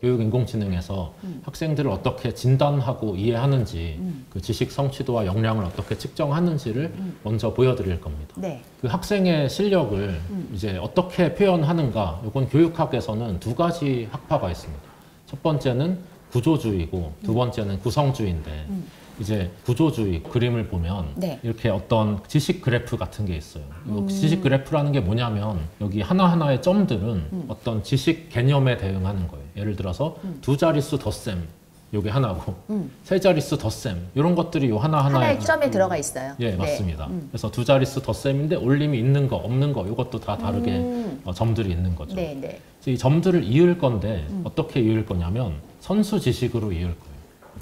교육 인공지능에서 음. 학생들을 어떻게 진단하고 이해하는지 음. 그 지식 성취도와 역량을 어떻게 측정하는지를 음. 먼저 보여드릴 겁니다. 네. 그 학생의 실력을 음. 이제 어떻게 표현하는가 이건 교육학에서는 두 가지 학파가 있습니다. 첫 번째는 구조주의고 두 번째는 구성주의인데 음. 이제 구조주의 그림을 보면 네. 이렇게 어떤 지식 그래프 같은 게 있어요. 이 음. 지식 그래프라는 게 뭐냐면 여기 하나하나의 점들은 음. 어떤 지식 개념에 대응하는 거예요. 예를 들어서 음. 두 자릿수 덧셈 요게 하나고 음. 세 자릿수 덧셈 이런 것들이 요 하나하나에 하나의 점에 들어가 있어요. 예, 네. 맞습니다. 음. 그래서 두 자릿수 덧셈인데 올림이 있는 거, 없는 거, 이것도 다 다르게 음. 어, 점들이 있는 거죠. 네, 네. 이 점들을 이을 건데 음. 어떻게 이을 거냐면 선수 지식으로 이을 거예요.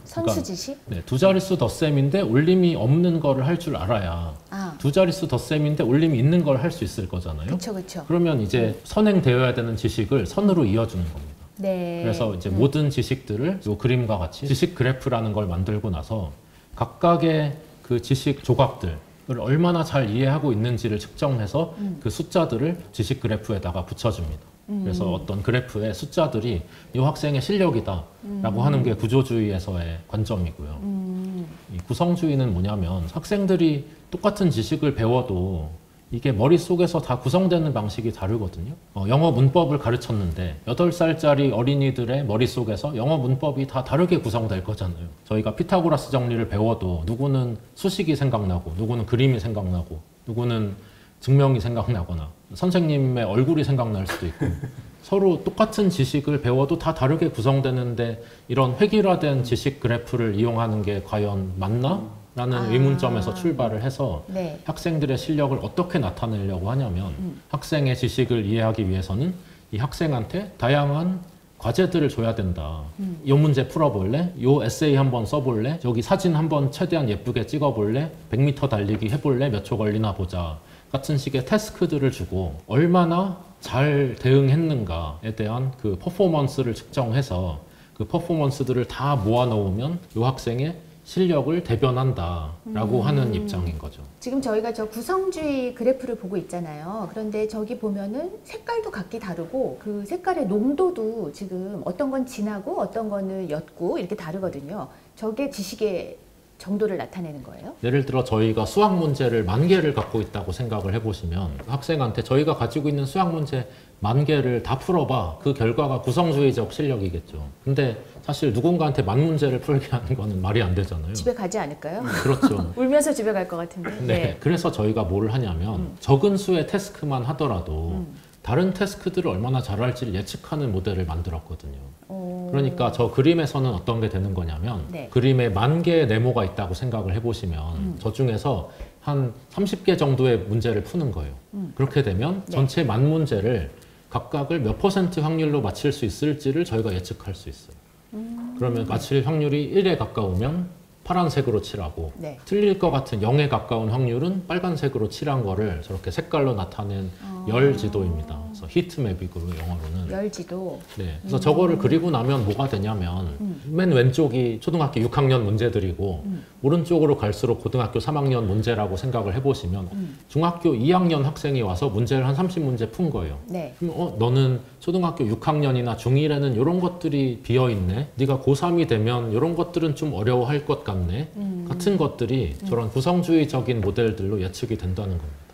선수 지식? 네, 두 자릿수 덧셈인데 올림이 없는 거를 할 줄 알아야 아, 두 자릿수 덧셈인데 올림이 있는 걸 할 수 있을 거잖아요. 그렇죠, 그렇죠. 그러면 이제 선행되어야 되는 지식을 선으로 이어주는 겁니다. 네. 그래서 이제 음. 모든 지식들을 이 그림과 같이 지식 그래프라는 걸 만들고 나서 각각의 그 지식 조각들 을 얼마나 잘 이해하고 있는지를 측정해서 음. 그 숫자들을 지식 그래프에다가 붙여줍니다. 음. 그래서 어떤 그래프의 숫자들이 이 학생의 실력이다라고 음. 하는 게 구조주의에서의 관점이고요. 음. 이 구성주의는 뭐냐면 학생들이 똑같은 지식을 배워도 이게 머릿속에서 다 구성되는 방식이 다르거든요. 어, 영어 문법을 가르쳤는데 8살짜리 어린이들의 머릿속에서 영어 문법이 다 다르게 구성될 거잖아요. 저희가 피타고라스 정리를 배워도 누구는 수식이 생각나고 누구는 그림이 생각나고 누구는 증명이 생각나거나 선생님의 얼굴이 생각날 수도 있고 서로 똑같은 지식을 배워도 다 다르게 구성되는데 이런 획일화된 지식 그래프를 이용하는 게 과연 맞나? 라는 아. 의문점에서 출발을 해서 네. 학생들의 실력을 어떻게 나타내려고 하냐면 음. 학생의 지식을 이해하기 위해서는 이 학생한테 다양한 과제들을 줘야 된다. 음. 이 문제 풀어볼래? 요 에세이 한번 써볼래? 여기 사진 한번 최대한 예쁘게 찍어볼래? 100m 달리기 해볼래? 몇 초 걸리나 보자. 같은 식의 태스크들을 주고 얼마나 잘 대응했는가에 대한 그 퍼포먼스를 측정해서 그 퍼포먼스들을 다 모아놓으면 이 학생의 실력을 대변한다라고 음. 하는 입장인 거죠. 지금 저희가 저 구성주의 그래프를 보고 있잖아요. 그런데 저기 보면은 색깔도 각기 다르고 그 색깔의 농도도 지금 어떤 건 진하고 어떤 거는 옅고 이렇게 다르거든요. 저게 지식의 정도를 나타내는 거예요. 예를 들어 저희가 수학 문제를 만 개를 갖고 있다고 생각을 해보시면 학생한테 저희가 가지고 있는 수학 문제 만 개를 다 풀어봐 그 결과가 구성주의적 실력이겠죠. 근데 사실 누군가한테 만 문제를 풀게 하는 거는 말이 안 되잖아요. 집에 가지 않을까요? 그렇죠. 울면서 집에 갈 것 같은데. 네. 그래서 저희가 뭘 하냐면 음. 적은 수의 태스크만 하더라도 음. 다른 태스크들을 얼마나 잘할지를 예측하는 모델을 만들었거든요. 어. 그러니까 저 그림에서는 어떤 게 되는 거냐면 네. 그림에 만 개의 네모가 있다고 생각을 해보시면 음. 저 중에서 한 30개 정도의 문제를 푸는 거예요. 음. 그렇게 되면 네. 전체 만 문제를 각각을 몇 퍼센트 확률로 맞힐 수 있을지를 저희가 예측할 수 있어요. 음. 그러면 맞힐 확률이 1에 가까우면 파란색으로 칠하고 네. 틀릴 것 같은 0에 가까운 확률은 빨간색으로 칠한 거를 저렇게 색깔로 나타낸 어. 열 지도입니다. 그래서 히트맵이고 영어로는. 열지도. 네. 그래서 저거를 그리고 나면 뭐가 되냐면 음. 맨 왼쪽이 초등학교 6학년 문제들이고 음. 오른쪽으로 갈수록 고등학교 3학년 문제라고 생각을 해보시면 음. 중학교 2학년 학생이 와서 문제를 한 30문제 푼 거예요. 네. 그럼 어 너는 초등학교 6학년이나 중1에는 이런 것들이 비어 있네. 네가 고3이 되면 이런 것들은 좀 어려워할 것 같네. 음. 같은 것들이 저런 구성주의적인 모델들로 예측이 된다는 겁니다.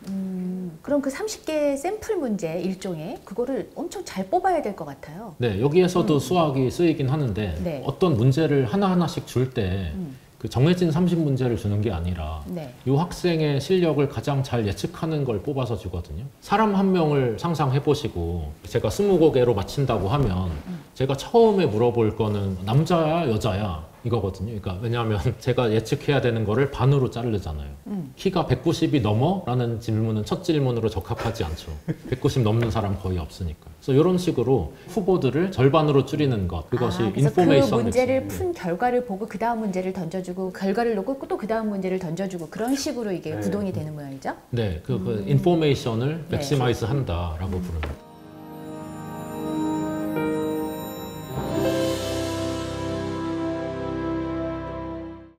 음, 그럼 그 30개 샘플 문제 일종의 그거를 엄청 잘 뽑아야 될 것 같아요. 네, 여기에서도 수학이 쓰이긴 하는데 네. 어떤 문제를 하나하나씩 줄 때그 음. 정해진 30문제를 주는 게 아니라 네. 이 학생의 실력을 가장 잘 예측하는 걸 뽑아서 주거든요. 사람 한 명을 상상해 보시고 제가 스무고개로 맞힌다고 하면 음. 제가 처음에 물어볼 거는 남자야 여자야 이거거든요. 그러니까 왜냐하면 제가 예측해야 되는 거를 반으로 자르잖아요. 음. 키가 190이 넘어? 라는 질문은 첫 질문으로 적합하지 않죠. 190 넘는 사람 거의 없으니까. 그래서 이런 식으로 후보들을 절반으로 줄이는 것. 그것이 아, information 그 문제를 exchange. 푼 결과를 보고 그 다음 문제를 던져주고 결과를 놓고 또 그 다음 문제를 던져주고 그런 식으로 이게 네. 구동이 되는 모양이죠. 네, 그, 그 information을 네. maximize 한다라고 부릅니다.